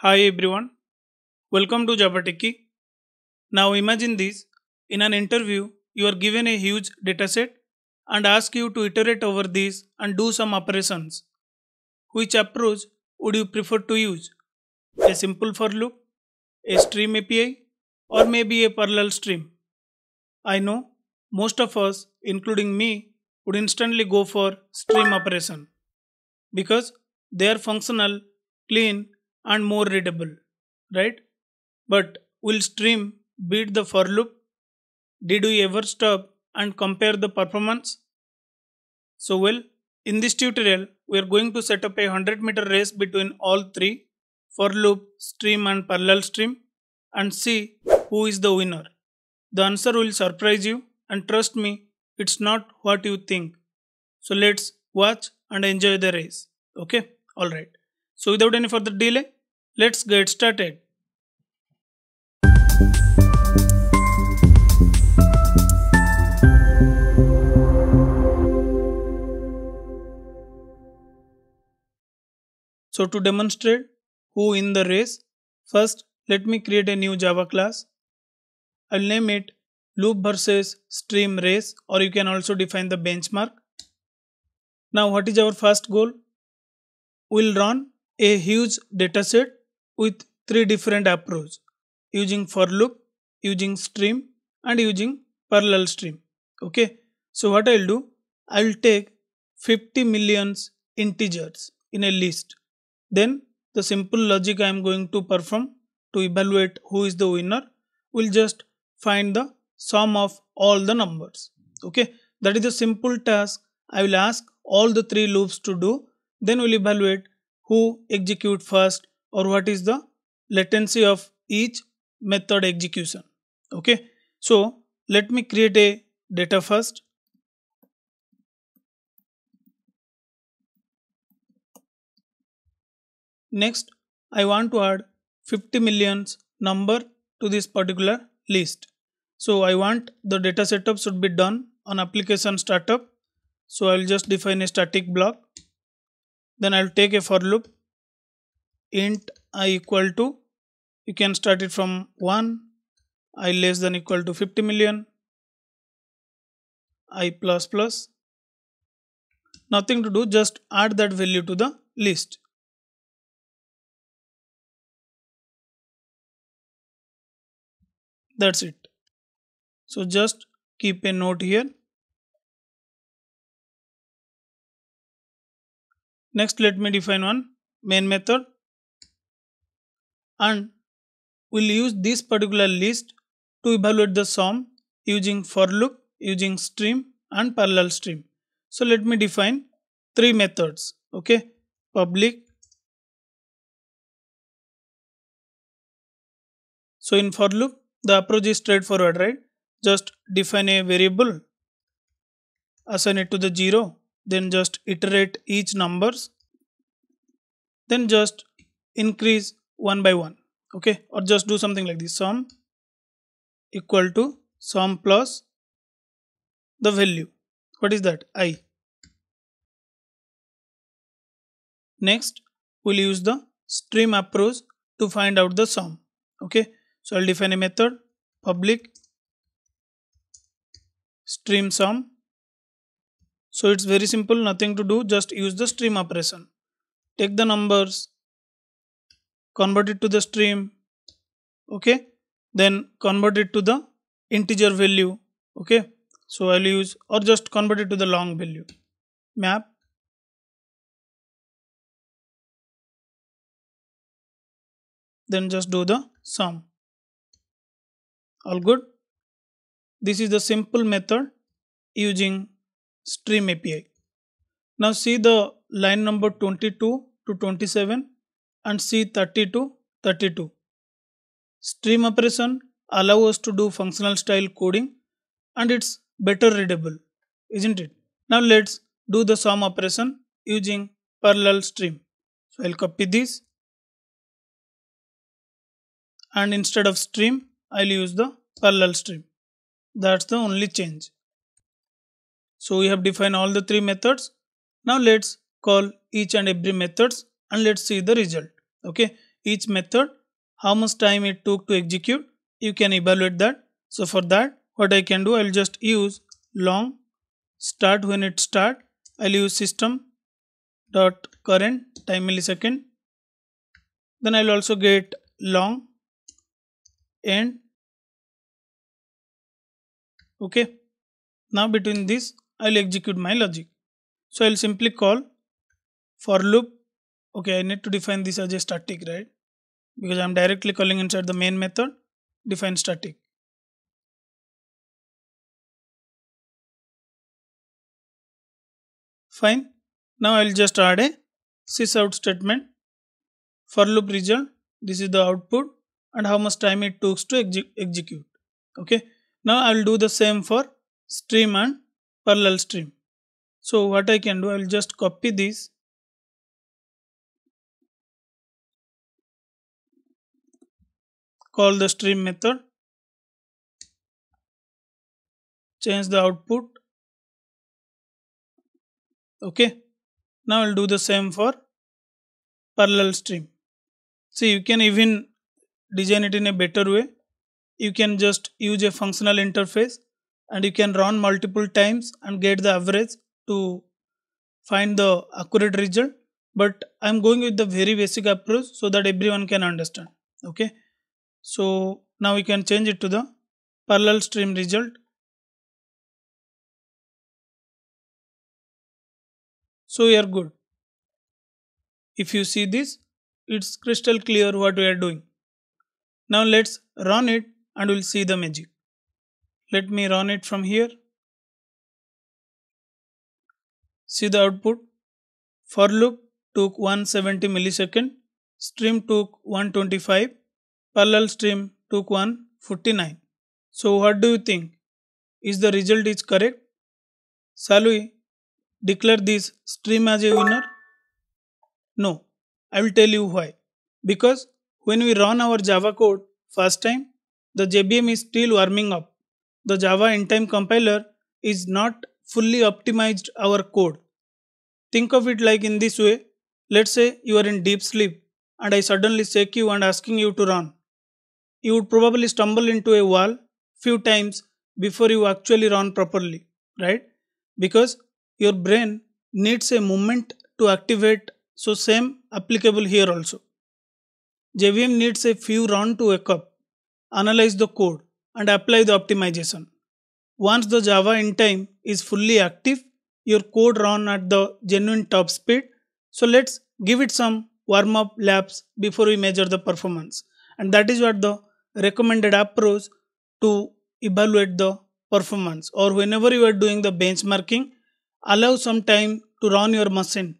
Hi everyone, welcome to Java Techie. Now imagine this, in an interview you are given a huge dataset and ask you to iterate over this and do some operations. Which approach would you prefer to use? A simple for loop, a stream API or maybe a parallel stream? I know most of us including me would instantly go for stream operation because they are functional, clean and more readable, right? But will stream beat the for loop? Did we ever stop and compare the performance? So well, in this tutorial, we are going to set up a 100 meter race between all three for loop, stream and parallel stream and see who is the winner. The answer will surprise you and trust me, it's not what you think. So let's watch and enjoy the race. Okay, alright. So without any further delay, let's get started. So to demonstrate who in the race, first let me create a new Java class. I'll name it loop versus stream race or you can also define the benchmark. Now what is our first goal? We'll run a huge dataset with three different approaches using for loop, using stream and using parallel stream. Okay. So what I'll do, I'll take 50 millions integers in a list. Then the simple logic I am going to perform to evaluate who is the winner will just find the sum of all the numbers. Okay. That is a simple task I will ask all the three loops to do. Then we'll evaluate who execute first or what is the latency of each method execution. Okay. So let me create a data first. Next, I want to add 50 millions number to this particular list. So I want the data setup should be done on application startup. So I'll just define a static block. Then I'll take a for loop int i equal to you can start it from 1 i less than equal to 50 million i plus plus. Nothing to do just add that value to the list. That's it. So just keep a note here. Next let me define one main method and we'll use this particular list to evaluate the sum using for loop using stream and parallel stream. So let me define three methods okay? Public. So in for loop the approach is straightforward right? Just define a variable assign it to the 0 then just iterate each numbers then just increase one by one okay? Or just do something like this sum equal to sum plus the value. What is that? I. Next we'll use the stream approach to find out the sum okay? So i'll define a method public stream sum. So it's very simple nothing to do just use the stream operation. Take the numbers convert it to the stream okay? Then convert it to the integer value okay? So i'll use or just convert it to the long value. Map. Then just do the sum. All good? This is the simple method using stream api now see the line number 22 to 27 and see 30 to 32 stream operation allow us to do functional style coding and it's better readable isn't it now let's do the sum operation using parallel stream so i'll copy this and instead of stream I'll use the parallel stream. That's the only change. So we have defined all the three methods. Now let's call each and every methods and let's see the result. Okay. each method how much time it took to execute you can evaluate that so for that what i can do i'll just use long start when it start i'll use system dot current time millisecond then i'll also get long end okay now between this i'll execute my logic so i'll simply call for loop okay i need to define this as a static right? Because i'm directly calling inside the main method define static. Fine. Now i'll just add a sysout statement. For loop result this is the output and how much time it took to exe execute. Okay. Now i'll do the same for stream and parallel stream. So what i can do i'll just copy this call the stream method. Change the output. Okay. Now i'll do the same for parallel stream. See you can even design it in a better way. You can just use a functional interface and you can run multiple times and get the average to find the accurate result. But i'm going with the very basic approach so that everyone can understand. Okay so now we can change it to the parallel stream result. So we are good. If you see this it's crystal clear what we are doing. Now let's run it and we'll see the magic. Let me run it from here. See the output. For loop took 170 millisecond stream took 125 parallel stream took 149 so what do you think? Is the result is correct? Shall we declare this stream as a winner? No. I will tell you why. Because when we run our java code first time the jvm is still warming up. The java in-time compiler is not fully optimized our code. Think of it like in this way. Let's say you are in deep sleep and i suddenly shake you and asking you to run you would probably stumble into a wall few times before you actually run properly right? Because your brain needs a moment to activate so same applicable here also. Jvm needs a few run to wake up analyze the code and apply the optimization. Once the java in time is fully active your code run at the genuine top speed. So let's give it some warm up laps before we measure the performance. And that is what the recommended approach to evaluate the performance. Or whenever you are doing the benchmarking allow some time to run your machine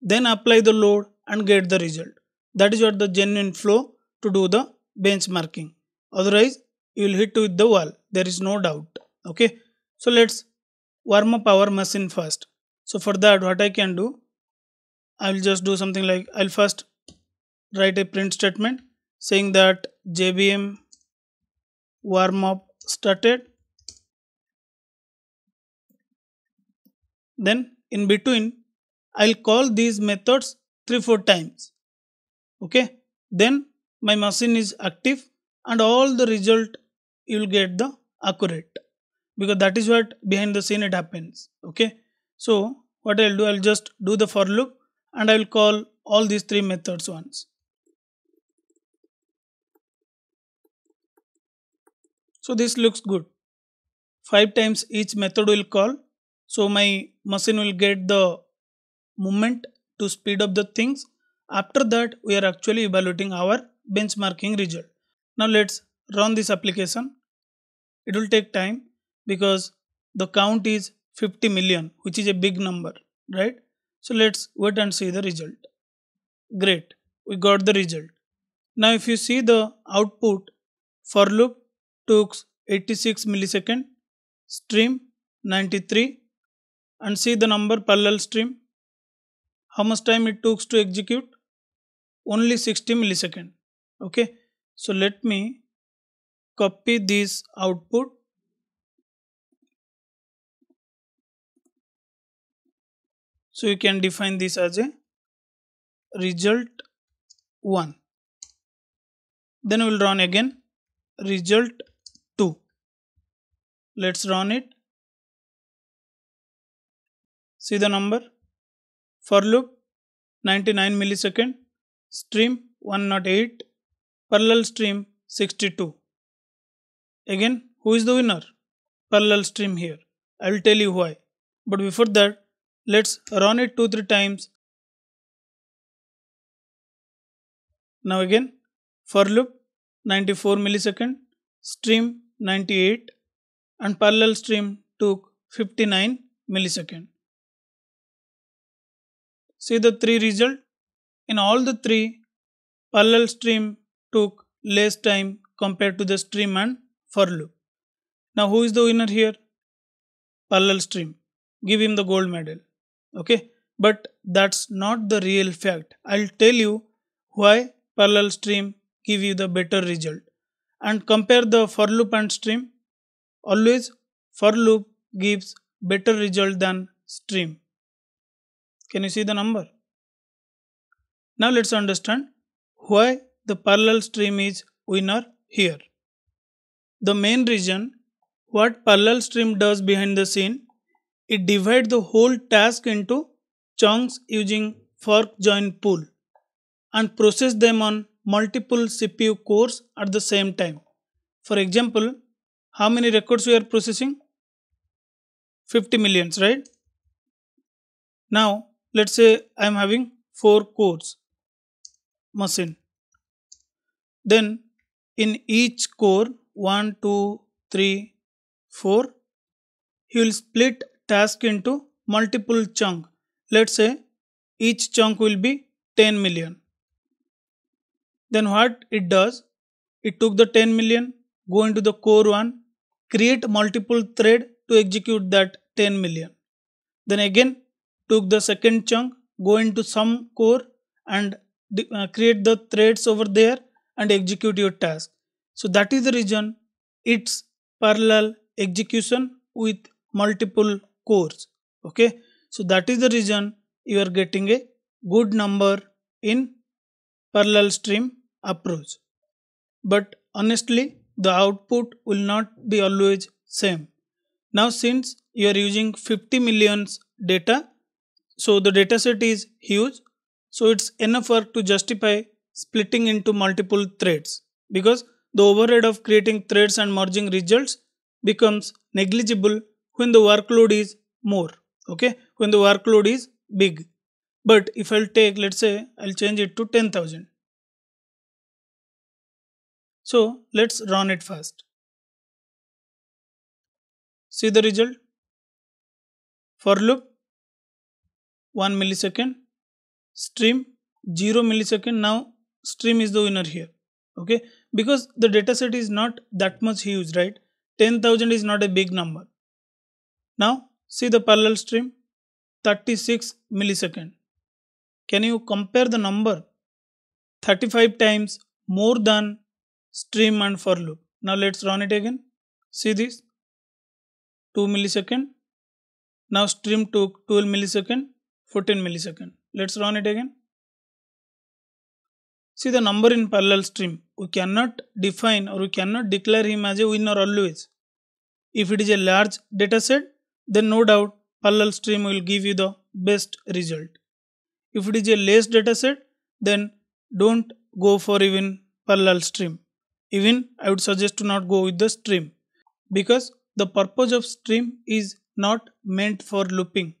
then apply the load and get the result. That is what the genuine flow to do the benchmarking. Otherwise you will hit with the wall. There is no doubt. Okay? So let's warm up our machine first. So for that what i can do i will just do something like i'll first write a print statement saying that jvm warm up started. Then in between i'll call these methods three four times. Okay? Then my machine is active and all the result you will get the accurate. Because that is what behind the scene it happens. Okay? So what i'll do i'll just do the for loop and i will call all these three methods once so this looks good. Five times each method will call. So my machine will get the movement to speed up the things. After that we are actually evaluating our benchmarking result. Now let's run this application. It will take time because the count is 50 million which is a big number right? So let's wait and see the result. Great. We got the result. Now if you see the output for loop took 86 millisecond stream 93 and see the number parallel stream. How much time it took to execute? Only 60 millisecond. Okay. So let me copy this output. So you can define this as a result 1 then we will run again. Result 2 let's run it. See the number? For loop 99 millisecond. Stream 108 parallel stream 62 again who is the winner? Parallel stream here. I will tell you why. But before that let's run it 2 3 times. Now again for loop 94 millisecond. Stream 98 and parallel stream took 59 millisecond. See the three result? In all the three parallel stream took less time compared to the stream and for loop. Now who is the winner here? Parallel stream. Give him the gold medal. Okay? But that's not the real fact. I'll tell you why parallel stream give you the better result. And compare the for loop and stream always for loop gives better result than stream. Can you see the number? Now let's understand why the parallel stream is winner here. The main reason what parallel stream does behind the scene it divides the whole task into chunks using fork join pool and process them on multiple CPU cores at the same time. For example, how many records we are processing? 50 millions, right? Now, let's say I am having 4 cores machine. Then in each core 1, 2, 3, 4, he will split task into multiple chunk. Let's say each chunk will be 10 million then what it does it took the 10 million go into the core one create multiple thread to execute that 10 million. Then again took the second chunk go into some core and uh, create the threads over there and execute your task. So that is the reason it's parallel execution with multiple cores. Okay? So that is the reason you are getting a good number in parallel stream approach. But honestly the output will not be always same. Now since you are using 50 millions data so the dataset is huge. So it's enough work to justify splitting into multiple threads because the overhead of creating threads and merging results becomes negligible when the workload is more okay? When the workload is big. But if i'll take let's say i'll change it to 10000 so let's run it first. See the result. For loop 1 millisecond, stream 0 millisecond. Now stream is the winner here. Okay, because the dataset is not that much huge, right? 10,000 is not a big number. Now see the parallel stream 36 millisecond. Can you compare the number 35 times more than stream and for loop. Now let's run it again. See this 2 millisecond. Now stream took 12 millisecond, 14 millisecond. Let's run it again. See the number in parallel stream. We cannot define or we cannot declare him as a winner always. If it is a large dataset, then no doubt parallel stream will give you the best result. If it is a less dataset, then don't go for even parallel stream. Even I would suggest to not go with the stream because the purpose of stream is not meant for looping.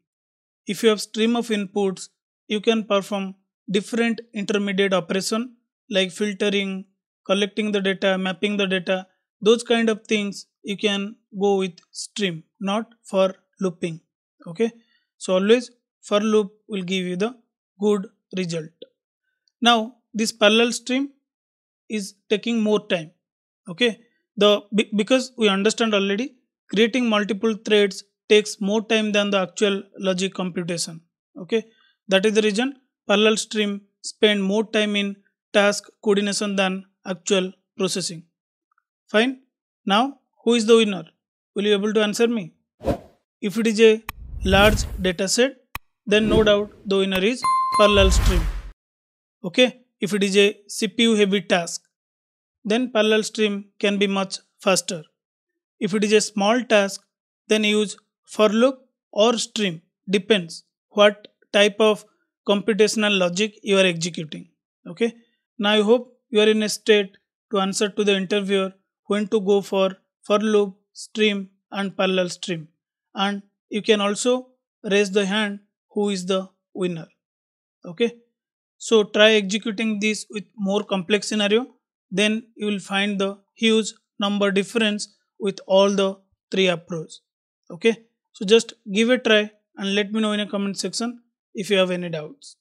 If you have stream of inputs, you can perform different intermediate operation like filtering, collecting the data, mapping the data, those kind of things you can go with stream, not for looping. Okay, so always for loop will give you the good result. Now this parallel stream is taking more time okay? The because we understand already creating multiple threads takes more time than the actual logic computation okay? That is the reason parallel stream spend more time in task coordination than actual processing. Fine? Now who is the winner? Will you able to answer me? If it is a large data set then no doubt the winner is parallel stream okay if it is a CPU heavy task. then parallel stream can be much faster. If it is a small task, then use for loop or stream depends what type of computational logic you are executing. Okay. Now I hope you are in a state to answer to the interviewer when to go for for loop, stream and parallel stream. And you can also raise the hand who is the winner. Okay. So try executing this with more complex scenario. Then you will find the huge number difference with all the three approaches. Okay. So just give a try and let me know in a comment section if you have any doubts.